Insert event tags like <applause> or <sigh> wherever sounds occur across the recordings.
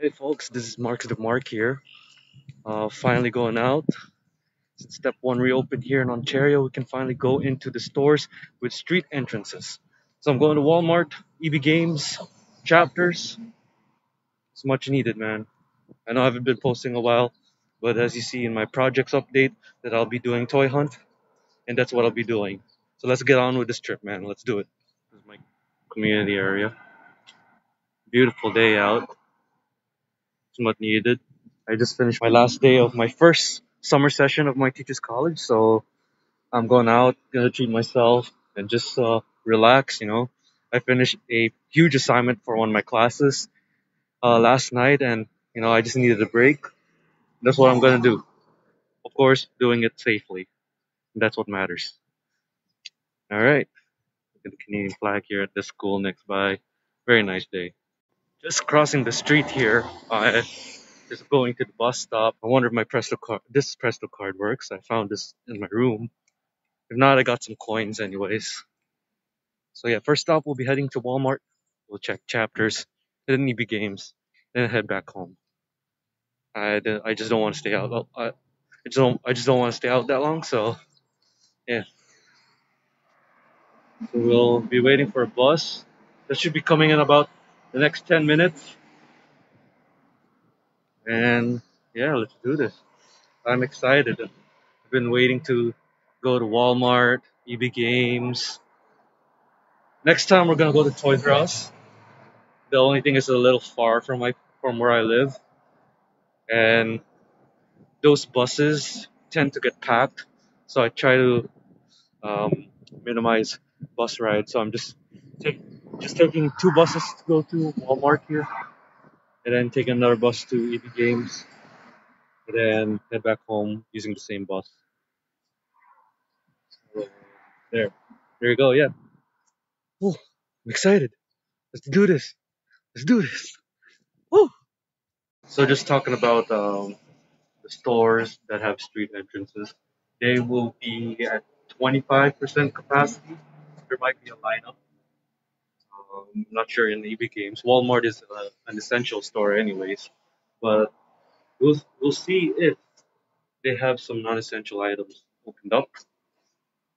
Hey folks, this is Marc's the Marc here. Uh, finally going out. Since step one reopened here in Ontario, we can finally go into the stores with street entrances. So I'm going to Walmart, EB Games, Chapters. It's much needed, man. I know I haven't been posting a while, but as you see in my projects update, that I'll be doing Toy Hunt, and that's what I'll be doing. So let's get on with this trip, man. Let's do it. This is my community area. Beautiful day out. Much needed. I just finished my last day of my first summer session of my teacher's college, so I'm going out, gonna treat myself and just uh, relax. You know, I finished a huge assignment for one of my classes uh, last night, and you know, I just needed a break. That's what I'm gonna do. Of course, doing it safely. That's what matters. All right. Look at the Canadian flag here at the school next by. Very nice day. Just crossing the street here. I just going to the bus stop. I wonder if my Presto card, this Presto card works. I found this in my room. If not, I got some coins anyways. So yeah, first stop we'll be heading to Walmart. We'll check chapters, then EB Games, then head back home. I, I just don't want to stay out. I, I just don't I just don't want to stay out that long. So yeah, so we'll be waiting for a bus. That should be coming in about the next 10 minutes. And yeah, let's do this. I'm excited. I've been waiting to go to Walmart, EB Games. Next time we're gonna go to Toys R Us. The only thing is a little far from my from where I live, and those buses tend to get packed. So I try to um, minimize bus rides. So I'm just take, just taking two buses to go to Walmart here, and then taking another bus to EB Games, and then head back home using the same bus. So, there, there you go. Yeah. Oh, I'm excited. Let's do this. Let's do this. Oh. So just talking about um, the stores that have street entrances, they will be at 25% capacity. There might be a lineup. Um, I'm not sure in EB Games. Walmart is uh, an essential store, anyways, but we'll we'll see if they have some non-essential items opened up.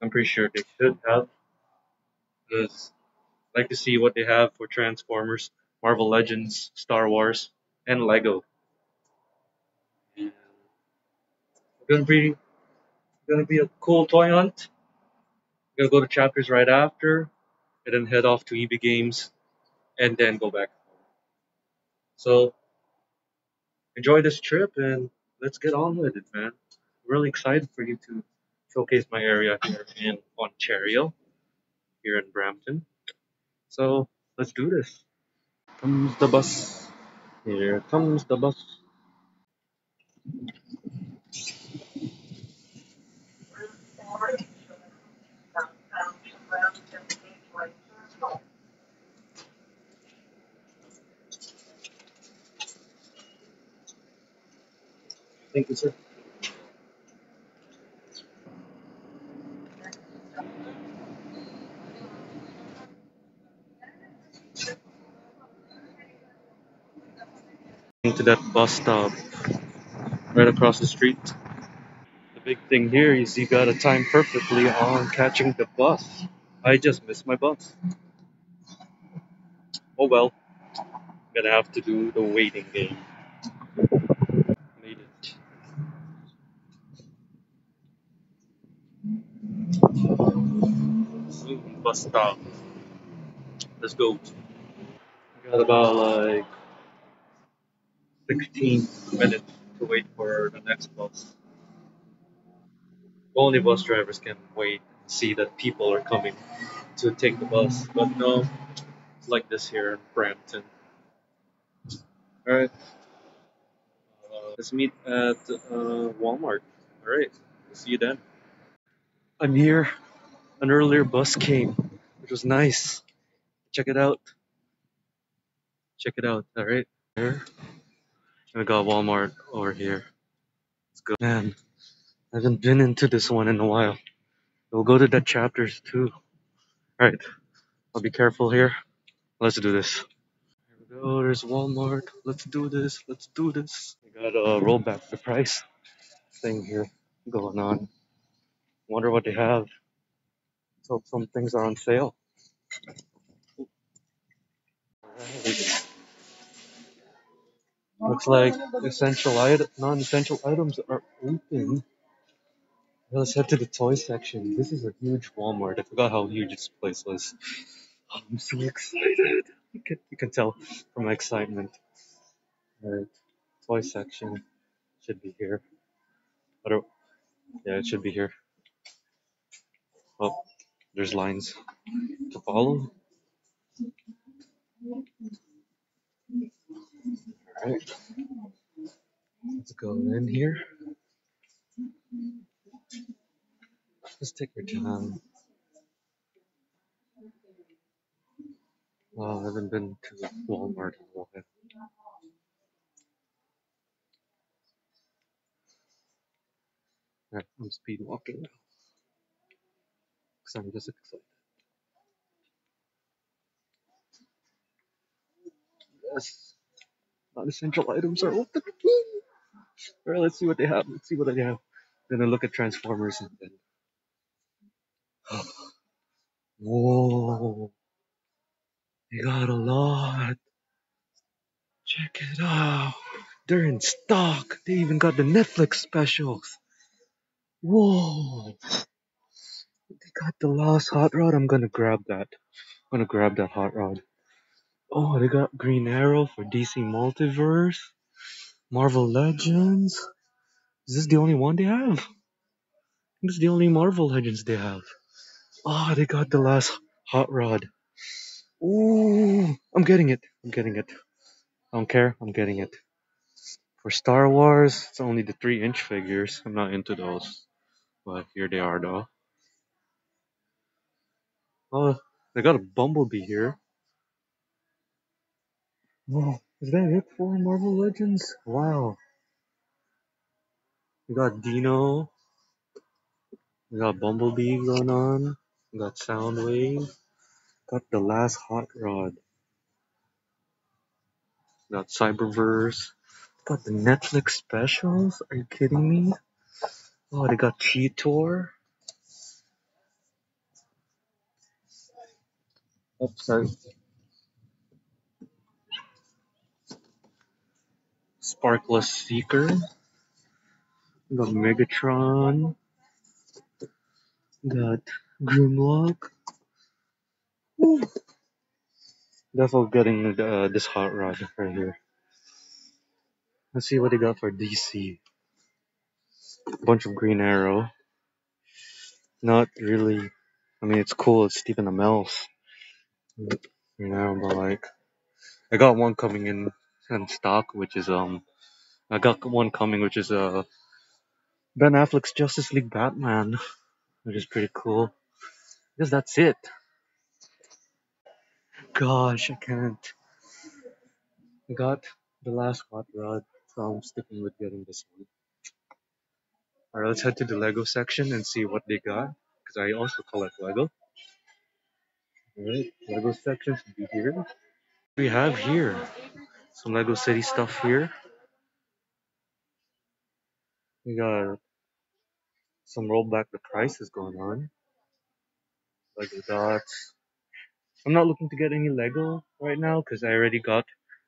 I'm pretty sure they should have, because I like to see what they have for Transformers, Marvel Legends, Star Wars, and Lego. It's gonna be gonna be a cool toy hunt. Gonna go to chapters right after, and then head off to EB Games, and then go back home. So enjoy this trip, and let's get on with it, man. really excited for you to showcase my area here in Ontario, here in Brampton. So let's do this. Comes the bus. Here comes the bus. Thank you, sir. To that bus stop right across the street. The big thing here is you gotta time perfectly on catching the bus. I just missed my bus. Oh well, gonna have to do the waiting game. Made it. Zoom bus stop. Let's go. Got about like 16 minutes to wait for the next bus. Only bus drivers can wait and see that people are coming to take the bus. But no, it's like this here in Brampton. Alright, uh, let's meet at uh, Walmart. Alright, see you then. I'm here. An earlier bus came, which was nice. Check it out. Check it out. Alright. Here. I got Walmart over here. Let's go. Man, I haven't been into this one in a while. We'll go to the chapters too. Alright, I'll be careful here. Let's do this. Here we go. there's Walmart. Let's do this. Let's do this. We got a roll back the price thing here going on. Wonder what they have. So some things are on sale. Looks like essential item, non-essential items are open. Let's head to the toy section. This is a huge Walmart. I forgot how huge this place was. I'm so excited. You can, you can tell from my excitement. Alright, toy section should be here. I don't, yeah, it should be here. Oh, there's lines to follow. Alright, let's go in here. Let's take our time. Wow, I haven't been to Walmart in a while. I'm speed walking now because I'm just excited. Yes, non-essential items are open. Alright, let's see what they have. Let's see what they have. Then I look at Transformers and then. <gasps> Whoa, they got a lot. Check it out. They're in stock. They even got the Netflix specials. Whoa. Got the last hot rod. I'm gonna grab that. I'm gonna grab that hot rod. Oh, they got Green Arrow for DC Multiverse. Marvel Legends. Is this the only one they have? This is the only Marvel Legends they have. Oh, they got the last hot rod. Ooh, I'm getting it. I'm getting it. I don't care. I'm getting it. For Star Wars, it's only the three inch figures. I'm not into those. But here they are though. Oh, they got a Bumblebee here. Oh, is that it for Marvel Legends? Wow. We got Dino. We got Bumblebee going on. We got Soundwave. Got the last Hot Rod. Got Cyberverse. Got the Netflix specials. Are you kidding me? Oh, they got Cheetor. Sorry. Sparkless Seeker. Got Megatron. Got Grimlock. Definitely getting uh, this hot rod right here. Let's see what they got for DC. Bunch of Green Arrow. Not really. I mean, it's cool. It's Stephen Amell's. You know, but like, I got one coming in in stock, which is um, I got one coming, which is uh Ben Affleck's Justice League Batman, which is pretty cool. I guess that's it. Gosh, I can't. I got the last hot rod, so I'm sticking with getting this one. Alright, let's head to the Lego section and see what they got, because I also collect Lego. Alright, Lego section should be here. We have here some Lego City stuff here. We got some rollback the prices going on. Lego dots. I'm not looking to get any Lego right now because I already got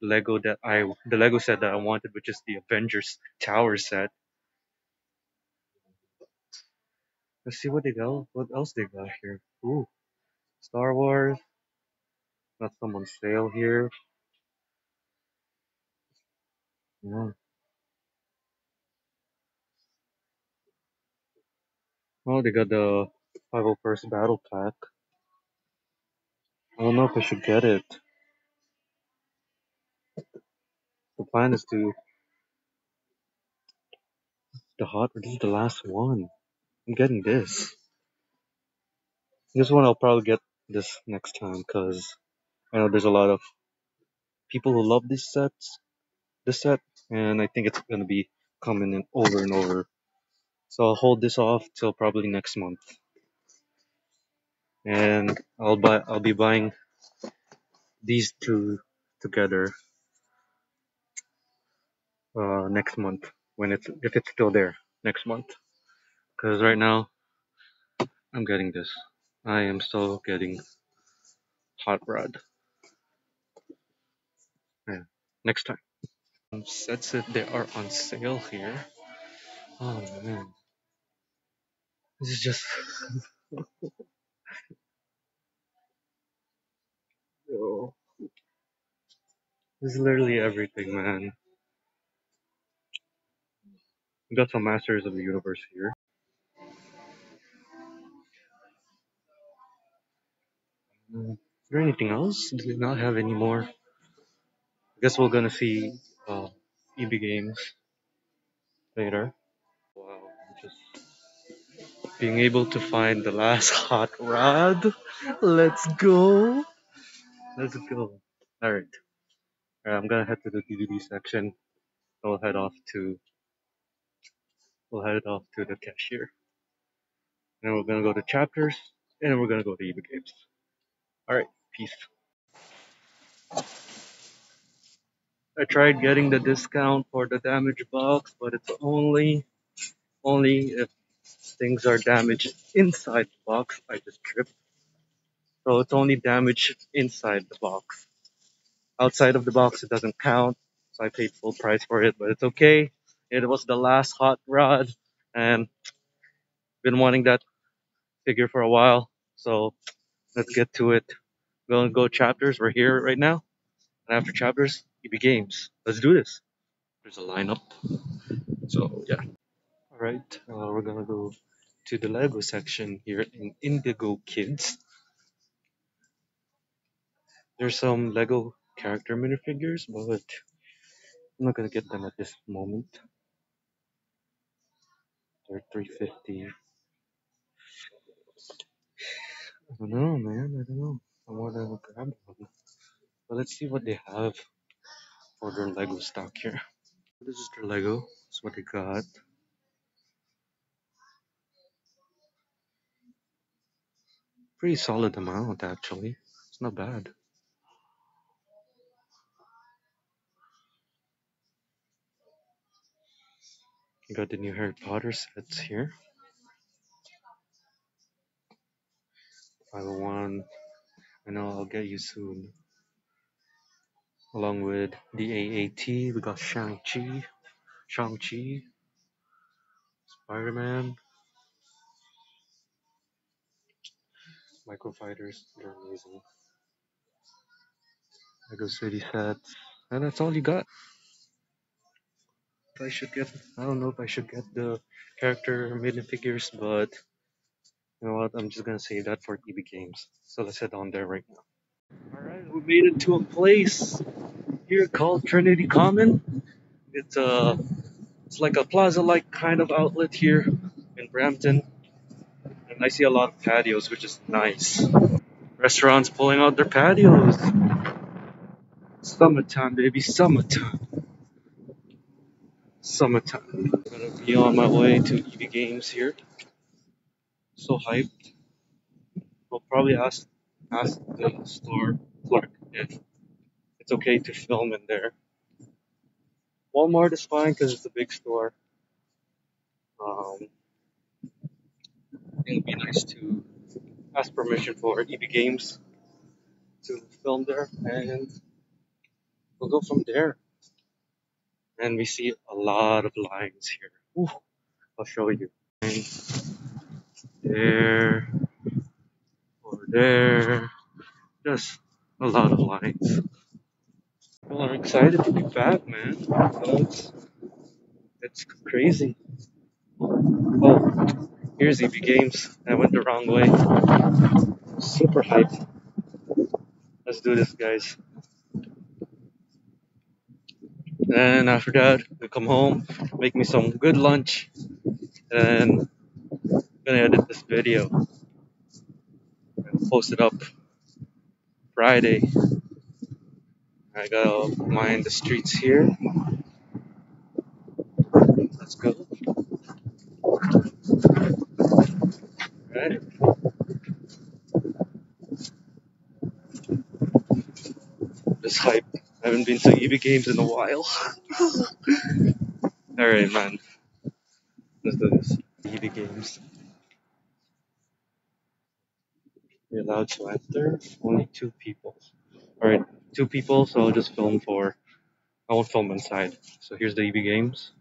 Lego that I the Lego set that I wanted, which is the Avengers Tower set. Let's see what they got. What else they got here? Ooh, Star Wars. Got some on sale here. Yeah. Oh, they got the 501st Battle Pack. I don't know if I should get it. The plan is to the hot. This is the last one. I'm getting this. This one I'll probably get this next time because I know there's a lot of people who love these sets, this set, and I think it's gonna be coming in over and over. So I'll hold this off till probably next month, and I'll buy. I'll be buying these two together uh, next month when it's if it's still there next month. Because right now I'm getting this. I am still getting hot rod. Yeah, next time. Um, Sets it they are on sale here. Oh man, this is just <laughs> oh, this is literally everything, man. We got some Masters of the Universe here. Is there anything else? Do they not have any more? I guess we're gonna see uh, EB games later. Wow, just being able to find the last <laughs> hot rod. Let's go. Let's go. All right. All right I'm gonna head to the DVD section. We'll head off to we'll head off to the cashier. And then we're gonna go to chapters, and then we're gonna go to EB games. All right. Peace. I tried getting the discount for the damage box, but it's only only if things are damaged inside the box. I just tripped. So it's only damage inside the box. Outside of the box, it doesn't count. So I paid full price for it, but it's okay. It was the last hot rod, and been wanting that figure for a while. So let's get to it. We're gonna go chapters. We're here right now, and after chapters, EB games. Let's do this. There's a lineup. So yeah. All right. Uh, we're gonna go to the Lego section here in Indigo Kids. There's some Lego character minifigures, but I'm not gonna get them at this moment. They're 350. I don't know, man. I don't know. I wanna grab one. But let's see what they have for their Lego stock here. This is their Lego. That's what they got. Pretty solid amount actually. It's not bad. You got the new Harry Potter sets here. 501. I know I'll get you soon. Along with the AAT, we got Shang-Chi, Shang-Chi, Spider-Man, Microfighters, they're amazing. Lego City sets. And that's all you got. I should get I don't know if I should get the character minifigures, but you know what, I'm just gonna save that for EB games. So let's head on there right now. Alright, we made it to a place here called Trinity Common. It's a it's like a plaza like kind of outlet here in Brampton. And I see a lot of patios, which is nice. Restaurants pulling out their patios. Summertime, baby, summertime. Summertime. I'm gonna be on my way to EB Games here. So hyped. We'll probably ask ask the store clerk if it's okay to film in there. Walmart is fine because it's a big store. Um, it would be nice to ask permission for EB Games to film there, and we'll go from there. And we see a lot of lines here. Ooh, I'll show you. And there, or there, just a lot of lines. I'm excited to be back, man. It's, it's crazy. Oh, here's EB Games. I went the wrong way. Super hyped. Let's do this, guys. And after that, we come home, make me some good lunch, and gonna edit this video and post it up Friday. I gotta mind the streets here. Let's go. Alright. Hype. haven't been to EB Games in a while. <laughs> Alright, man. Let's do this. EB Games. You're allowed to enter. Only two people. Alright, two people, so I'll just film for. I won't film inside. So here's the EB Games.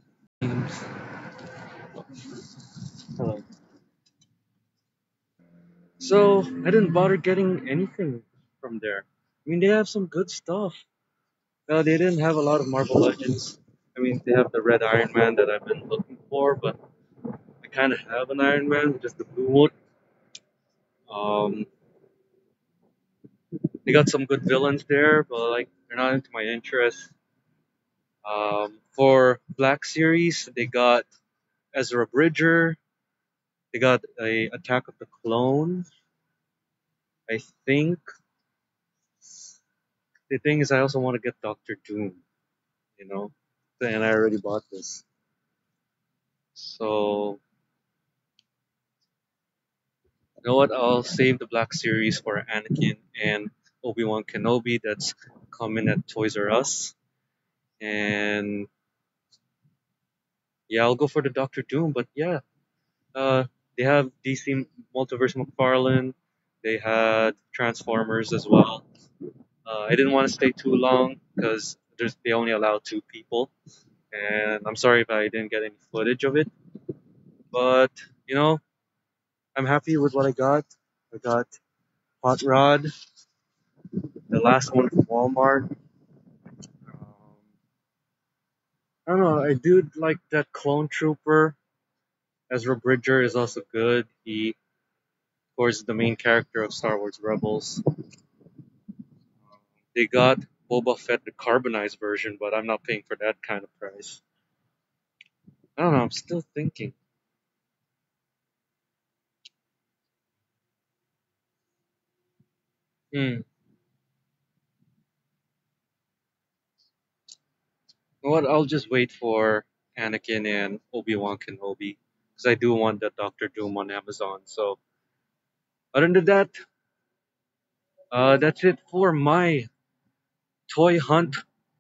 Games. Hello. So I didn't bother getting anything from there. I mean, they have some good stuff. Uh, they didn't have a lot of Marvel Legends. I mean, they have the Red Iron Man that I've been looking for, but I kind of have an Iron Man, just the blue one. Um, they got some good villains there, but like they're not into my interest. Um, for Black Series, they got Ezra Bridger. They got a Attack of the Clones. I think. The thing is, I also want to get Doctor Doom. You know, and I already bought this. So you know what? I'll save the Black Series for Anakin and Obi Wan Kenobi. That's coming at Toys R Us. And yeah, I'll go for the Doctor Doom. But yeah, uh, they have DC Multiverse McFarlane. They had Transformers as well. Uh, I didn't want to stay too long because there's they only allow two people, and I'm sorry if I didn't get any footage of it. But you know, I'm happy with what I got. I got Hot Rod, the last one from Walmart. Um, I don't know. I do like that Clone Trooper. Ezra Bridger is also good. He, of course, is the main character of Star Wars Rebels. Um, they got Boba Fett, the carbonized version, but I'm not paying for that kind of price. I don't know. I'm still thinking. Hmm. Know what? I'll just wait for Anakin and Obi Wan Kenobi because I do want the Doctor Doom on Amazon. So, other than that, uh, that's it for my toy hunt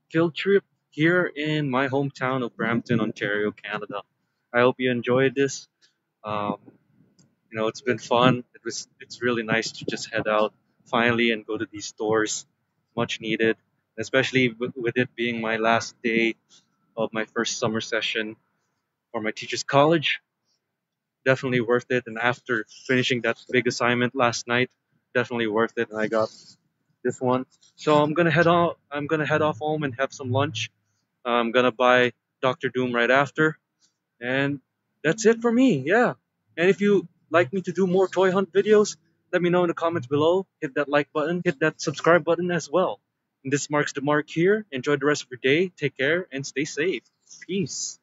field trip here in my hometown of Brampton, Ontario, Canada. I hope you enjoyed this. Um, you know, it's been fun. It was. It's really nice to just head out finally and go to these stores. Much needed, especially with, it being my last day of my first summer session for my teacher's college. Definitely worth it. And after finishing that big assignment last night, definitely worth it. And I got this one. So I'm gonna head off. I'm gonna head off home and have some lunch. I'm gonna buy Doctor Doom right after, and that's it for me. Yeah. And if you like me to do more toy hunt videos, let me know in the comments below. Hit that like button, hit that subscribe button as well. And this Marc's the Marc here. Enjoy the rest of your day. Take care and stay safe. Peace.